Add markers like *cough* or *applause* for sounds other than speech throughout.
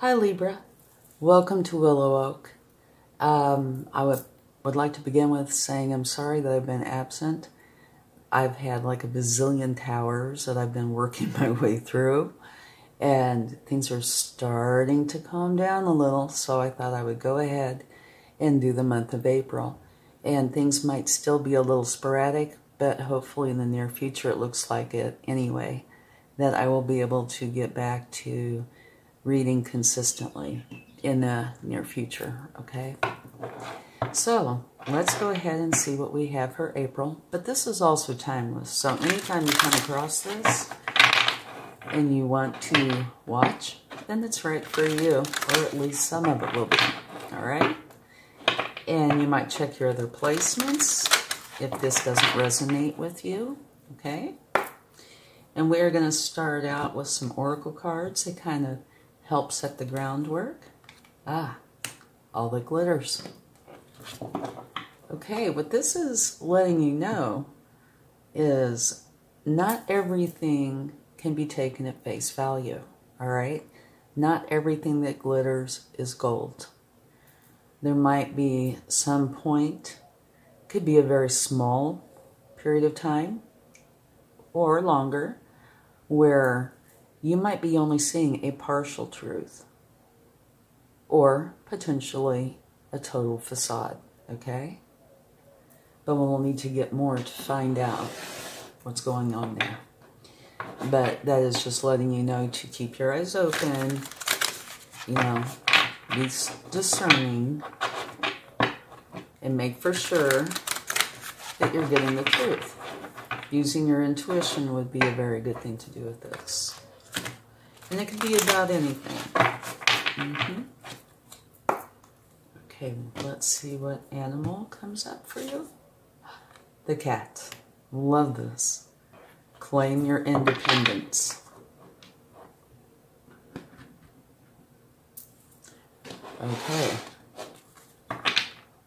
Hi, Libra. Welcome to Willow Oak. Um, I would, would like to begin with saying I'm sorry that I've been absent. I've had like a bazillion towers that I've been *laughs* working my way through, and things are starting to calm down a little, so I thought I would go ahead and do the month of April. And things might still be a little sporadic, but hopefully in the near future it looks like it anyway, that I will be able to get back to reading consistently in the near future, okay? So, let's go ahead and see what we have for April. But this is also timeless, so anytime you come across this and you want to watch, then it's right for you, or at least some of it will be, all right? And you might check your other placements if this doesn't resonate with you, okay? And we're going to start out with some oracle cards. They kind of help set the groundwork. Ah, all the glitters. Okay, what this is letting you know is not everything can be taken at face value, all right? Not everything that glitters is gold. There might be some point, could be a very small period of time or longer, where you might be only seeing a partial truth or potentially a total facade, okay? But we'll need to get more to find out what's going on there. But that is just letting you know to keep your eyes open, you know, be discerning, and make for sure that you're getting the truth. Using your intuition would be a very good thing to do with this. And it could be about anything. Mm -hmm. Okay, let's see what animal comes up for you. The cat. Love this. Claim your independence. Okay.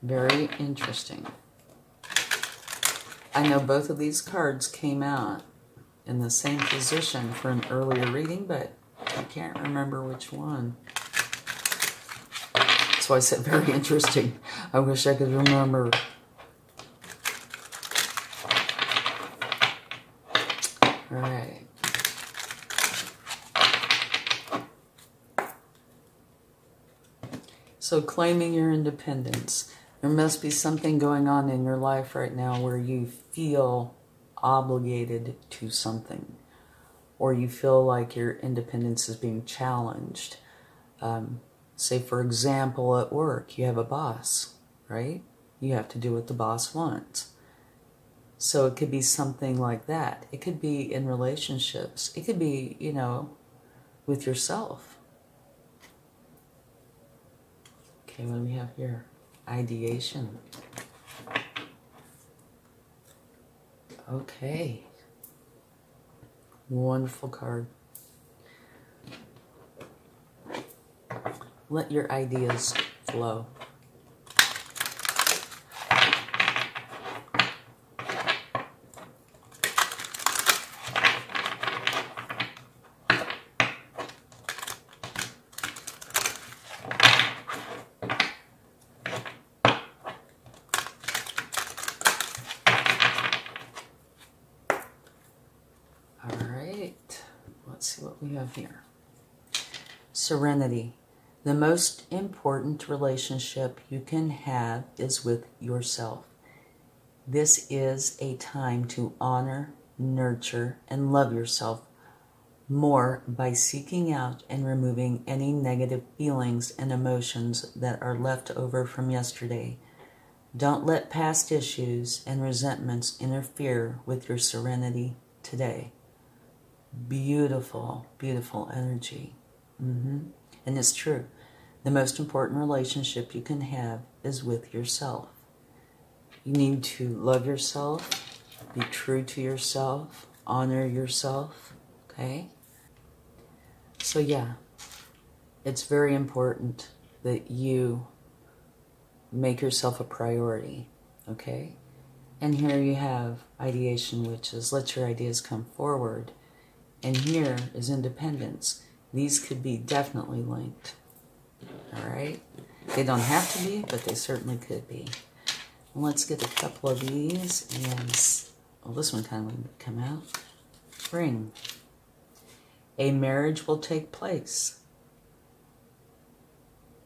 Very interesting. I know both of these cards came out in the same position for an earlier reading, but I can't remember which one. So I said very interesting. I wish I could remember. All right. So claiming your independence. There must be something going on in your life right now where you feel obligated to something or you feel like your independence is being challenged. Um, Say, for example, at work, you have a boss, right? You have to do what the boss wants. So it could be something like that. It could be in relationships. It could be, you know, with yourself. Okay, what do we have here? Ideation. Okay. Wonderful card. Let your ideas flow. All right, let's see what we have here. Serenity. The most important relationship you can have is with yourself. This is a time to honor, nurture, and love yourself more by seeking out and removing any negative feelings and emotions that are left over from yesterday. Don't let past issues and resentments interfere with your serenity today. Beautiful, beautiful energy. Mm-hmm. And it's true. The most important relationship you can have is with yourself. You need to love yourself, be true to yourself, honor yourself, okay? So, yeah, it's very important that you make yourself a priority, okay? And here you have ideation, which is let your ideas come forward. And here is independence. These could be definitely linked, All right? They don't have to be, but they certainly could be. Let's get a couple of these and, well, this one kind of would come out. Ring. A marriage will take place,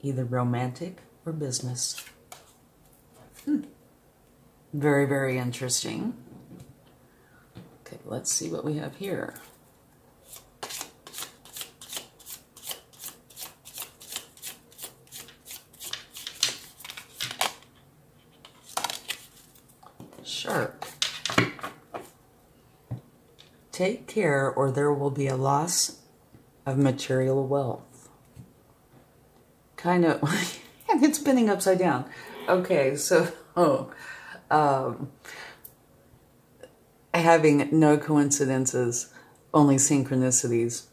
either romantic or business. Hmm. Very, very interesting. Okay, let's see what we have here. Take care or there will be a loss of material wealth. Kind of, *laughs* and it's spinning upside down. Okay, so, oh, *laughs* um, having no coincidences, only synchronicities.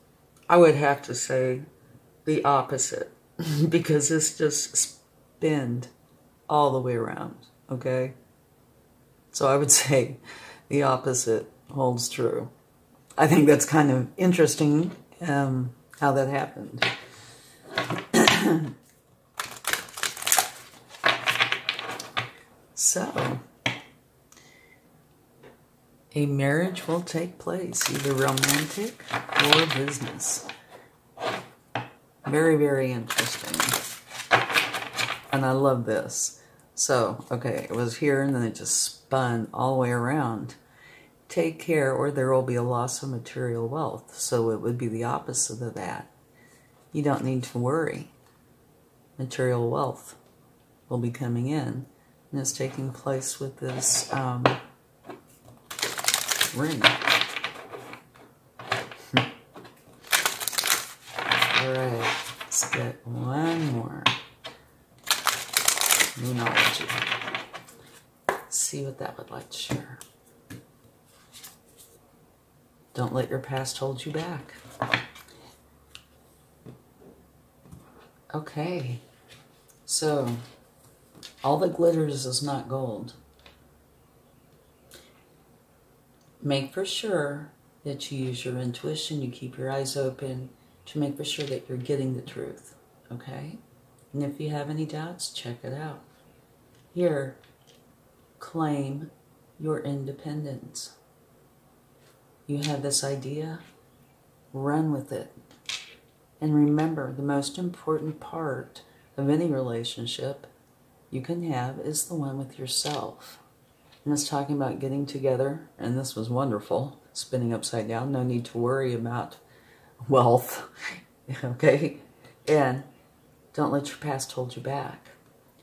I would have to say the opposite *laughs* because this just spinned all the way around, okay? So I would *laughs* say the opposite holds true. I think that's kind of interesting um, how that happened. *clears throat* so, a marriage will take place, either romantic or business. Very, very interesting. And I love this. So, okay, it was here and then it just spun all the way around. Take care or there will be a loss of material wealth. So it would be the opposite of that. You don't need to worry. Material wealth will be coming in. And it's taking place with this um, ring. *laughs* All right, let's get one more. Moonology. See what that would like to share. Don't let your past hold you back. Okay, so all that glitters is not gold. Make for sure that you use your intuition, you keep your eyes open to make for sure that you're getting the truth, okay? And if you have any doubts, check it out. Here, claim your independence. You have this idea, run with it. And remember, the most important part of any relationship you can have is the one with yourself. And it's talking about getting together, and this was wonderful, spinning upside down, no need to worry about wealth, *laughs* okay? And don't let your past hold you back.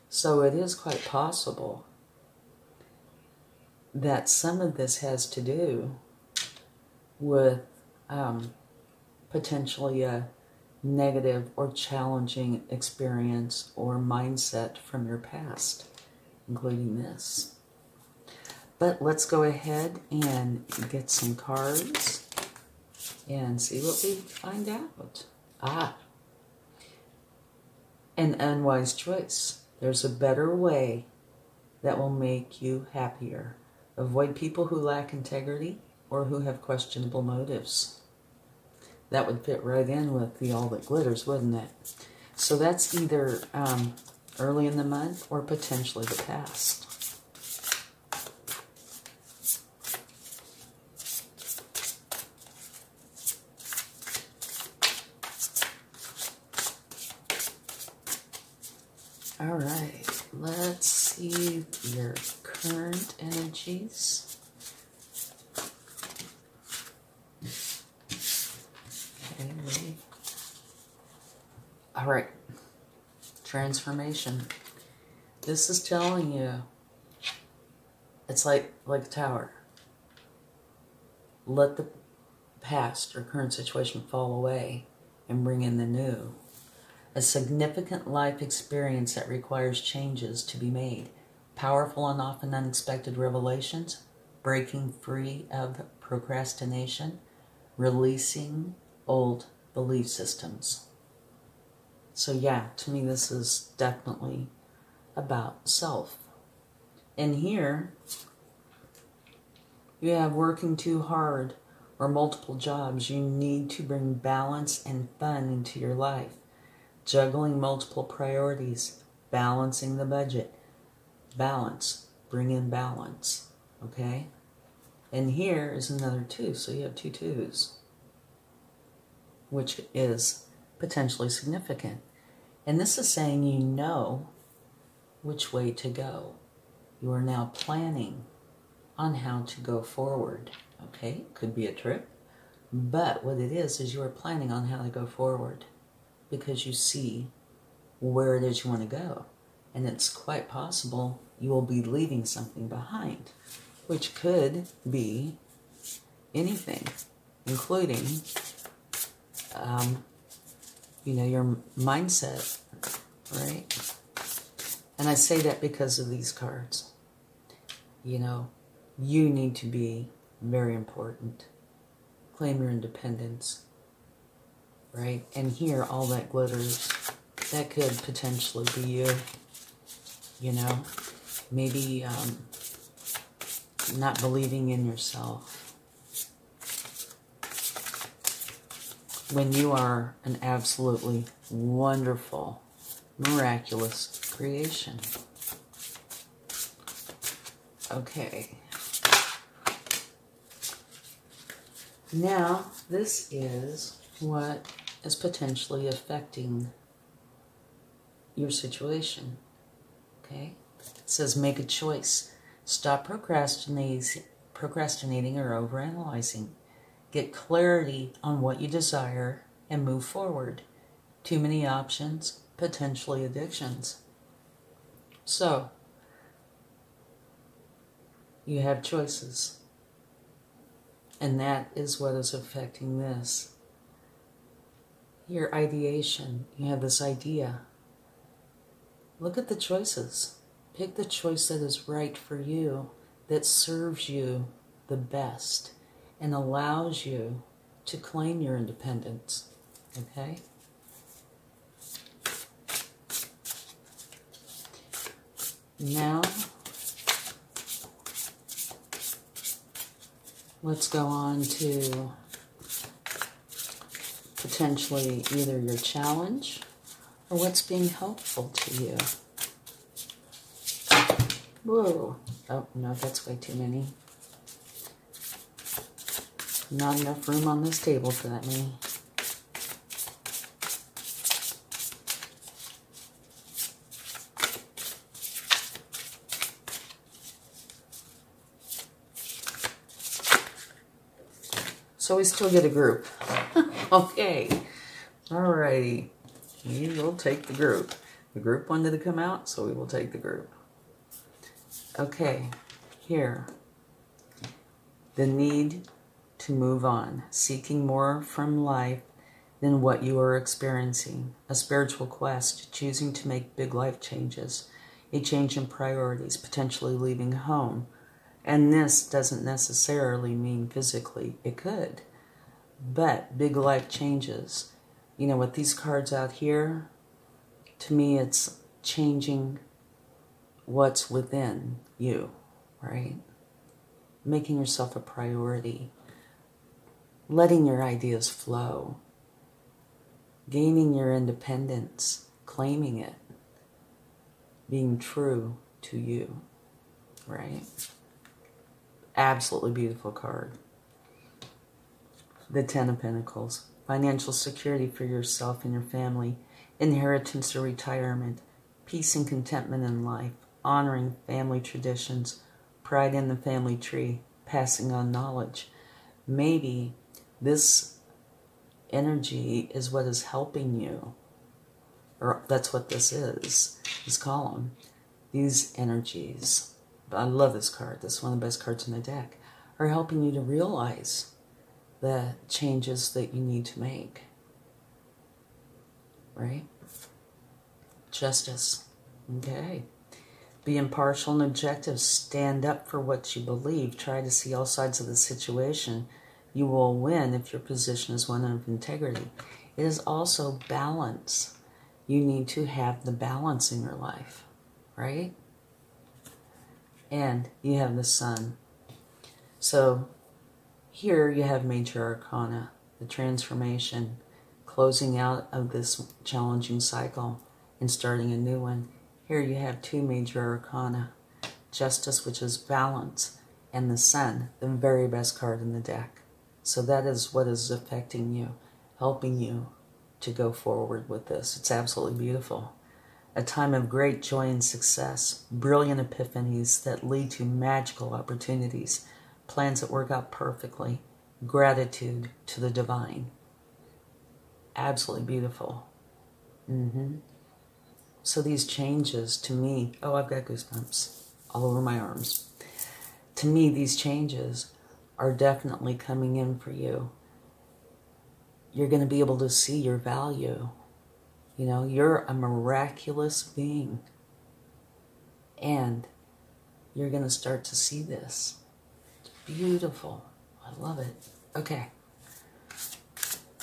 So it is quite possible that some of this has to do with um, potentially a negative or challenging experience or mindset from your past, including this. But let's go ahead and get some cards and see what we find out. Ah, an unwise choice. There's a better way that will make you happier. Avoid people who lack integrity or who have questionable motives. That would fit right in with the all that glitters, wouldn't it? So that's either um, early in the month or potentially the past. All right, let's see your current energies. Okay. All right, transformation. This is telling you it's like like a tower. Let the past or current situation fall away and bring in the new a significant life experience that requires changes to be made, powerful and often unexpected revelations, breaking free of procrastination, releasing old belief systems. So, yeah, to me, this is definitely about self. And here, you have working too hard or multiple jobs. You need to bring balance and fun into your life juggling multiple priorities, balancing the budget. Balance, bring in balance, okay? And here is another two, so you have two twos, which is potentially significant. And this is saying you know which way to go. You are now planning on how to go forward. Okay, could be a trip, but what it is is you are planning on how to go forward because you see where it is you want to go. And it's quite possible you will be leaving something behind, which could be anything, including, um, you know, your mindset, right? And I say that because of these cards. You know, you need to be very important. Claim your independence, right? And here, all that glitters, that could potentially be you, you know? Maybe um, not believing in yourself. When you are an absolutely wonderful, miraculous creation. Okay. Now, this is what is potentially affecting your situation. Okay? It says make a choice. Stop procrastinating, procrastinating or overanalyzing. Get clarity on what you desire and move forward. Too many options, potentially addictions. So, you have choices. And that is what is affecting this. Your ideation, you have this idea. Look at the choices. Pick the choice that is right for you, that serves you the best, and allows you to claim your independence. Okay? Now, let's go on to potentially either your challenge or what's being helpful to you. Whoa. Oh, no, that's way too many. Not enough room on this table for that many. So we still get a group. *laughs* okay. Alrighty. We will take the group. The group wanted to come out, so we will take the group. Okay. Here. The need to move on. Seeking more from life than what you are experiencing. A spiritual quest. Choosing to make big life changes. A change in priorities. Potentially leaving home and this doesn't necessarily mean physically, it could. But big life changes. You know, with these cards out here, to me, it's changing what's within you, right? Making yourself a priority, letting your ideas flow, gaining your independence, claiming it, being true to you, right? absolutely beautiful card. The Ten of Pentacles. Financial security for yourself and your family. Inheritance or retirement. Peace and contentment in life. Honoring family traditions. Pride in the family tree. Passing on knowledge. Maybe this energy is what is helping you. Or that's what this is, this column. These energies I love this card. This is one of the best cards in the deck. Are helping you to realize the changes that you need to make. Right? Justice. Okay. Be impartial and objective. Stand up for what you believe. Try to see all sides of the situation. You will win if your position is one of integrity. It is also balance. You need to have the balance in your life, right? and you have the sun. So here you have major arcana, the transformation, closing out of this challenging cycle and starting a new one. Here you have two major arcana Justice, which is balance, and the Sun, the very best card in the deck. So that is what is affecting you, helping you to go forward with this. It's absolutely beautiful. A time of great joy and success, brilliant epiphanies that lead to magical opportunities, plans that work out perfectly, gratitude to the divine. Absolutely beautiful. Mm-hmm. So these changes to me, oh, I've got goosebumps all over my arms. To me, these changes are definitely coming in for you. You're going to be able to see your value. You know, you're a miraculous being. And you're going to start to see this. Beautiful. I love it. Okay.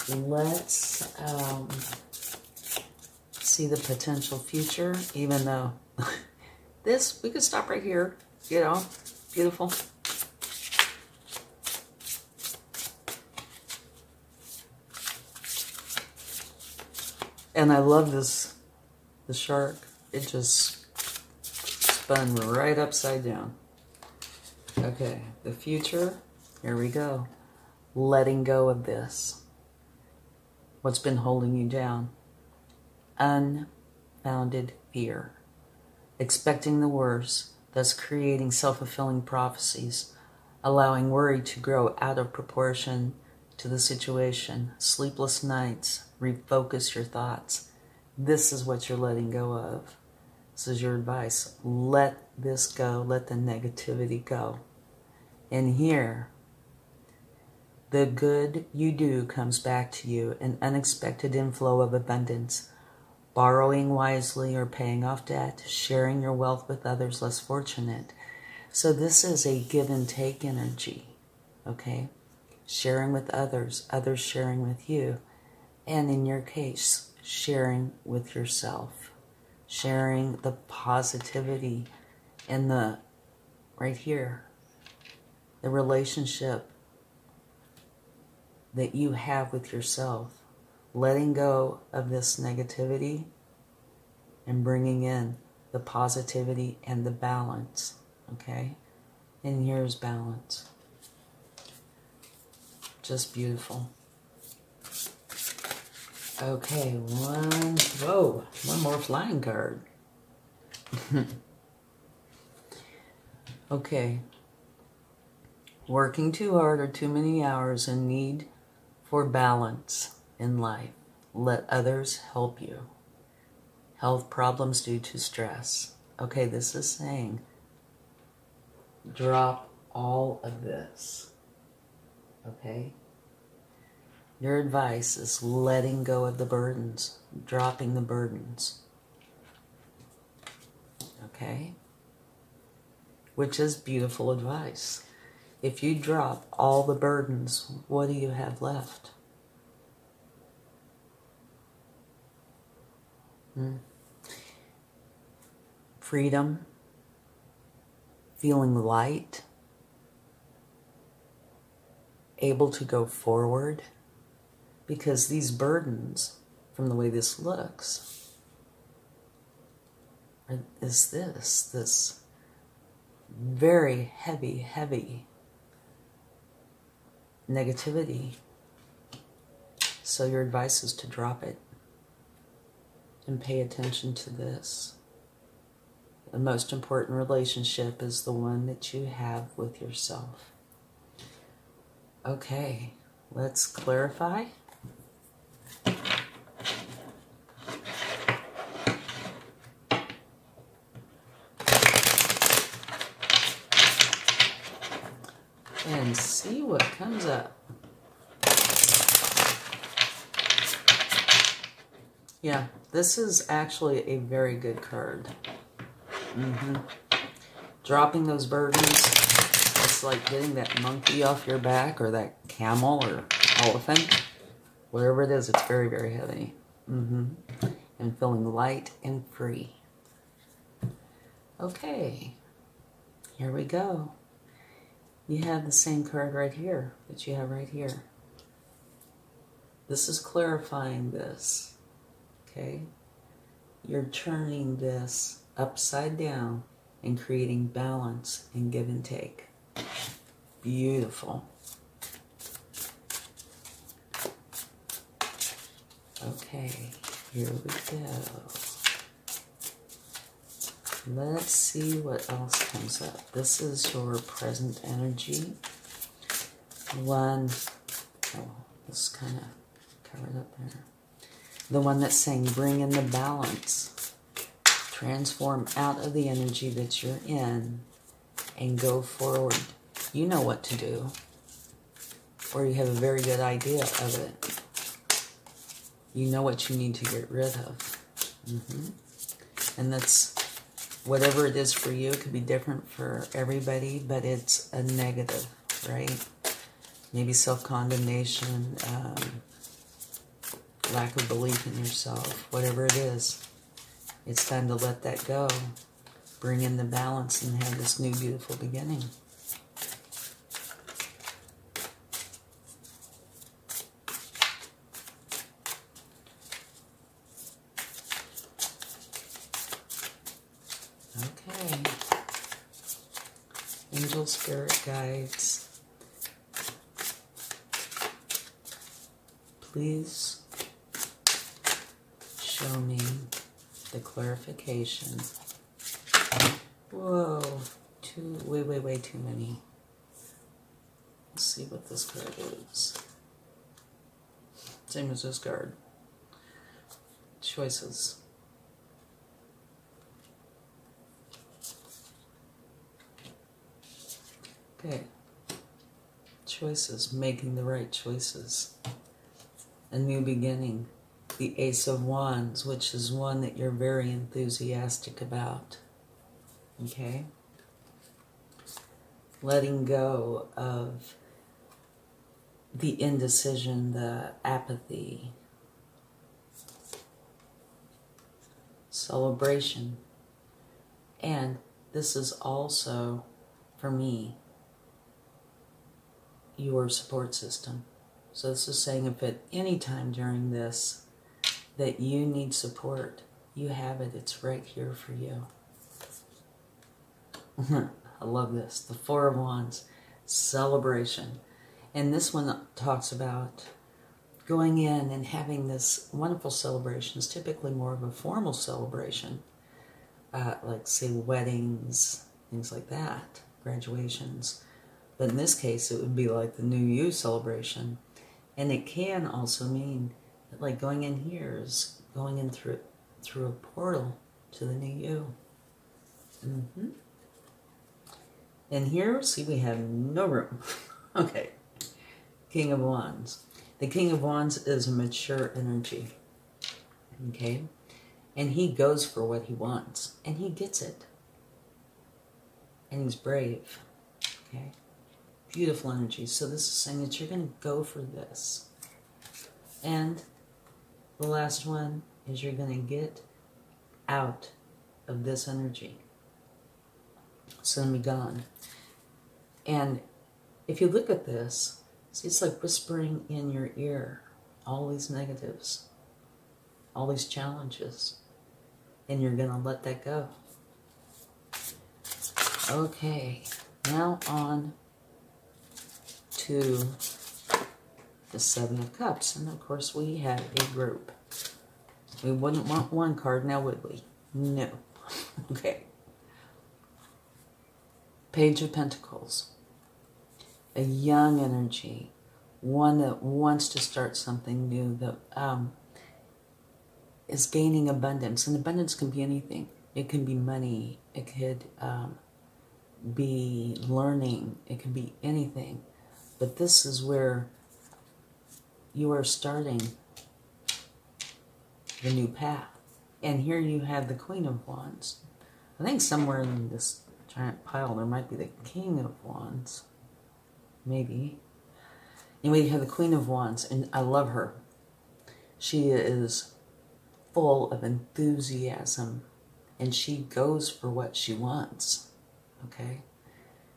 Let's um, see the potential future, even though *laughs* this, we could stop right here. You know, beautiful. And I love this, the shark. It just spun right upside down. Okay, the future, here we go. Letting go of this. What's been holding you down? Unfounded fear. Expecting the worst, thus creating self-fulfilling prophecies, allowing worry to grow out of proportion to the situation, sleepless nights, refocus your thoughts. This is what you're letting go of. This is your advice. Let this go. Let the negativity go. And here, the good you do comes back to you, an unexpected inflow of abundance. Borrowing wisely or paying off debt, sharing your wealth with others less fortunate. So this is a give and take energy, okay? Sharing with others, others sharing with you and in your case, sharing with yourself, sharing the positivity and the, right here, the relationship that you have with yourself, letting go of this negativity and bringing in the positivity and the balance, okay? And here's balance. Just beautiful. Okay, one, whoa, one more flying card. *laughs* okay. Working too hard or too many hours in need for balance in life. Let others help you. Health problems due to stress. Okay, this is saying drop all of this. Okay? Your advice is letting go of the burdens, dropping the burdens. Okay? Which is beautiful advice. If you drop all the burdens, what do you have left? Hmm. Freedom, feeling light, able to go forward because these burdens, from the way this looks, is this, this very heavy, heavy negativity. So your advice is to drop it and pay attention to this. The most important relationship is the one that you have with yourself. Okay, let's clarify. and see what comes up. Yeah, this is actually a very good card. Mm -hmm. Dropping those burdens, it's like getting that monkey off your back or that camel or elephant. Whatever it is, it's very, very heavy. Mm -hmm. And feeling light and free. Okay, here we go you have the same card right here that you have right here. This is clarifying this. Okay? You're turning this upside down and creating balance and give and take. Beautiful. Okay, here we go. Let's see what else comes up. This is your present energy. One, oh, this kind of covered up there. The one that's saying bring in the balance. Transform out of the energy that you're in and go forward. You know what to do, or you have a very good idea of it. You know what you need to get rid of. Mm -hmm. And that's whatever it is for you. It could be different for everybody, but it's a negative, right? Maybe self condemnation, um, lack of belief in yourself, whatever it is. It's time to let that go. Bring in the balance and have this new, beautiful beginning. Okay. Angel spirit guides. Please show me the clarification. Whoa, too, way, way, way too many. Let's see what this card is. Same as this card. Choices. Okay. Choices, making the right choices. A new beginning the Ace of Wands, which is one that you're very enthusiastic about. Okay? Letting go of the indecision, the apathy, celebration. And this is also, for me, your support system. So this is saying if at any time during this that you need support, you have it. It's right here for you. *laughs* I love this. The Four of Wands, celebration. And this one talks about going in and having this wonderful celebration. It's typically more of a formal celebration, uh, like, say, weddings, things like that, graduations. But in this case, it would be like the New You celebration. And it can also mean like going in here is going in through through a portal to the new you. Mm -hmm. And here, see, we have no room. *laughs* okay. King of Wands. The King of Wands is a mature energy. Okay? And he goes for what he wants. And he gets it. And he's brave. Okay? Beautiful energy. So this is saying that you're going to go for this. And the last one is you're going to get out of this energy. It's going to be gone. And if you look at this, see, it's like whispering in your ear all these negatives, all these challenges, and you're going to let that go. Okay, now on to the Seven of Cups. And of course, we have a group. We wouldn't want one card now, would we? No. *laughs* okay. Page of Pentacles. A young energy. One that wants to start something new, that um, is gaining abundance. And abundance can be anything. It can be money. It could um, be learning. It can be anything. But this is where you are starting the new path. And here you have the Queen of Wands. I think somewhere in this giant pile there might be the King of Wands. Maybe. Anyway, you have the Queen of Wands, and I love her. She is full of enthusiasm, and she goes for what she wants. Okay?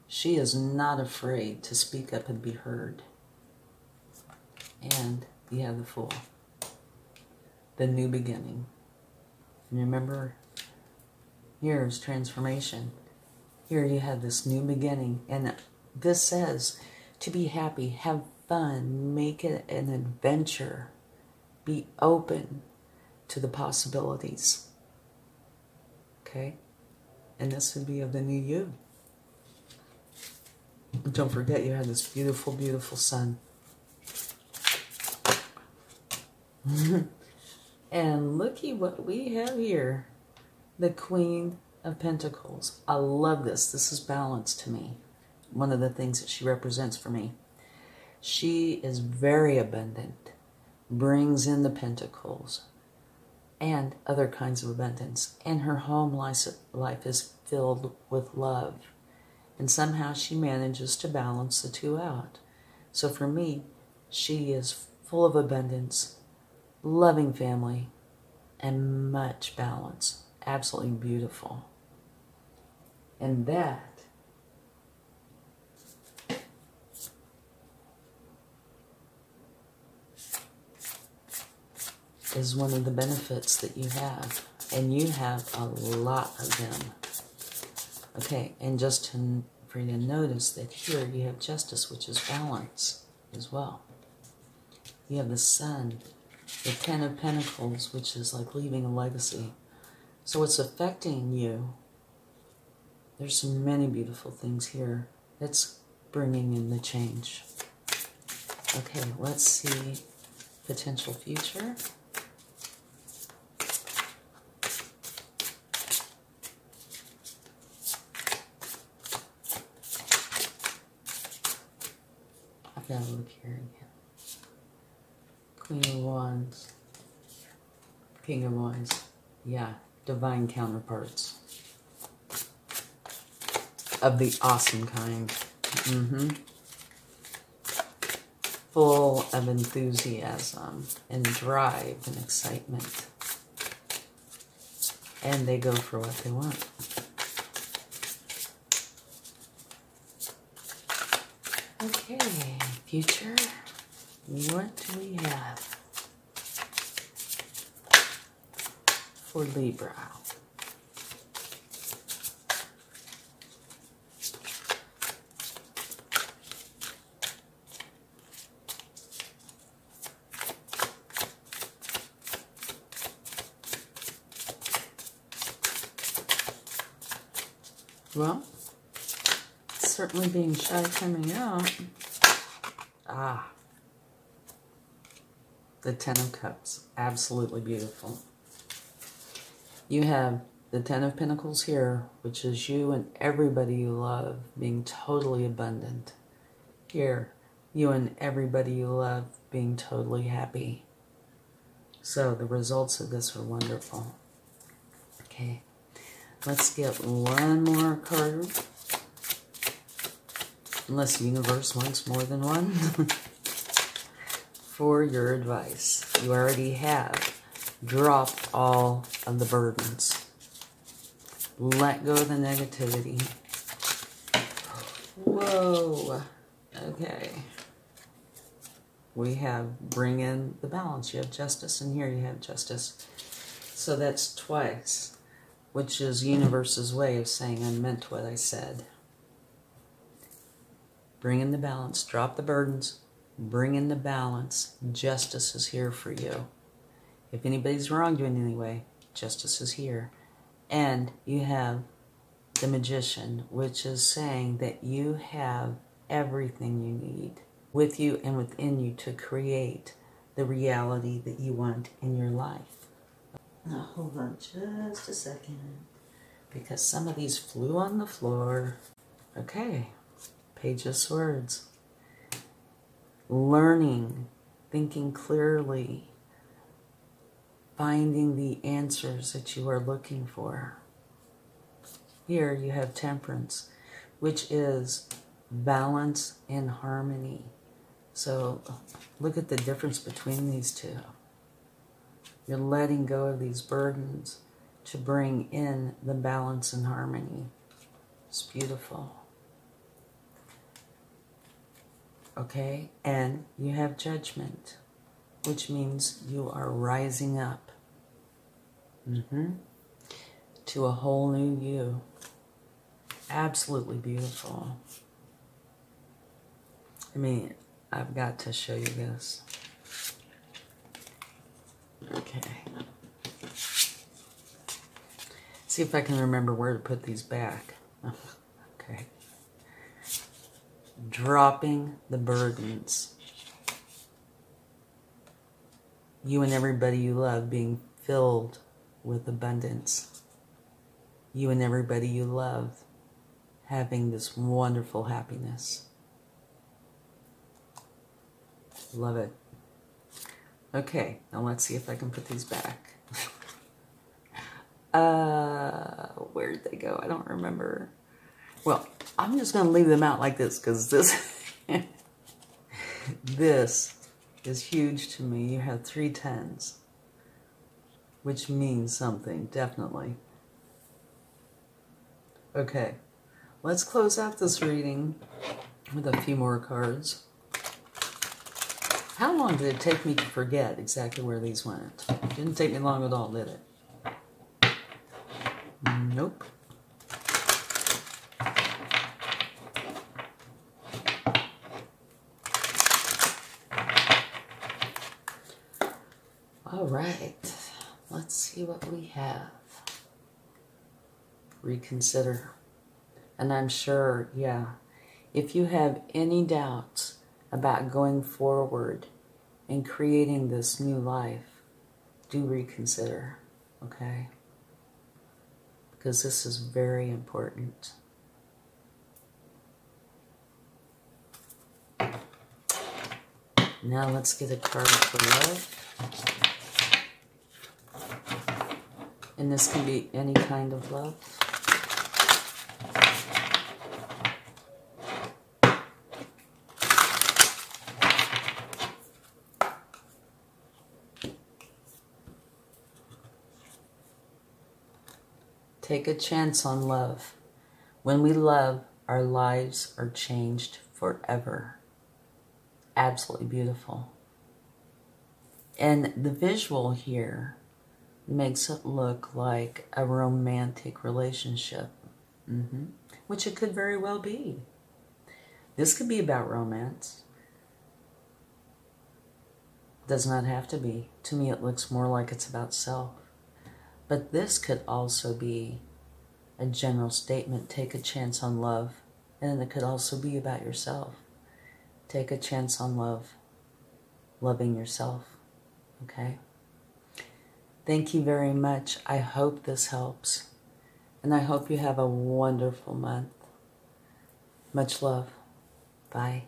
She is not afraid to speak up and be heard. And you have the Fool. The new beginning. And remember, here's transformation. Here you have this new beginning. And this says to be happy, have fun, make it an adventure, be open to the possibilities. Okay? And this would be of the new you. Don't forget you have this beautiful, beautiful sun. *laughs* and looky what we have here. The Queen of Pentacles. I love this. This is balance to me. One of the things that she represents for me. She is very abundant, brings in the pentacles and other kinds of abundance. And her home life is filled with love. And somehow she manages to balance the two out. So for me, she is full of abundance, loving family, and much balance. Absolutely beautiful. And that is one of the benefits that you have. And you have a lot of them. Okay, and just to, for you to notice that here you have justice, which is balance as well. You have the sun, the Ten of Pentacles, which is like leaving a legacy. So it's affecting you. There's so many beautiful things here. It's bringing in the change. Okay, let's see potential future. I've got to look here again. Queen of Wands. King of Wands. Yeah, divine counterparts. Of the awesome kind. Mm-hmm. Full of enthusiasm and drive and excitement. And they go for what they want. Okay, future. What do we have for Libra? Well, certainly being shy coming out. Ah, the Ten of Cups. Absolutely beautiful. You have the Ten of Pentacles here, which is you and everybody you love being totally abundant. Here, you and everybody you love being totally happy. So the results of this are wonderful. Okay, let's get one more card. Unless the universe wants more than one. *laughs* for your advice. You already have dropped all of the burdens. Let go of the negativity. Whoa. Okay. We have bring in the balance. You have justice, and here you have justice. So that's twice, which is universe's way of saying I meant what I said. Bring in the balance. Drop the burdens bring in the balance. Justice is here for you. If anybody's wronged you in any way, justice is here. And you have the magician, which is saying that you have everything you need with you and within you to create the reality that you want in your life. Now, hold on just a second because some of these flew on the floor. Okay, Page of Swords learning, thinking clearly, finding the answers that you are looking for. Here you have temperance, which is balance and harmony. So look at the difference between these two. You're letting go of these burdens to bring in the balance and harmony. It's beautiful. Okay? And you have judgment. which means you are rising up mm-hmm, to a whole new you. Absolutely beautiful. I mean, I've got to show you this. Okay. See if I can remember where to put these back. *laughs* Dropping the burdens. You and everybody you love being filled with abundance. You and everybody you love having this wonderful happiness. Love it. Okay, now let's see if I can put these back. *laughs* uh, where did they go? I don't remember. Well, I'm just going to leave them out like this because this, *laughs* this is huge to me. You have three tens, which means something, definitely. Okay, let's close out this reading with a few more cards. How long did it take me to forget exactly where these went? Didn't take me long at all, did it? Nope. All right, let's see what we have. Reconsider. And I'm sure, yeah, if you have any doubts about going forward and creating this new life, do reconsider, okay? Because this is very important. Now let's get a card for love. And this can be any kind of love. Take a chance on love. When we love, our lives are changed forever. Absolutely beautiful. And the visual here makes it look like a romantic relationship, mm-hmm. which it could very well be. This could be about romance. Does not have to be. To me, it looks more like it's about self. But this could also be a general statement take a chance on love. And it could also be about yourself. Take a chance on love, loving yourself. Okay? Thank you very much. I hope this helps. And I hope you have a wonderful month. Much love. Bye.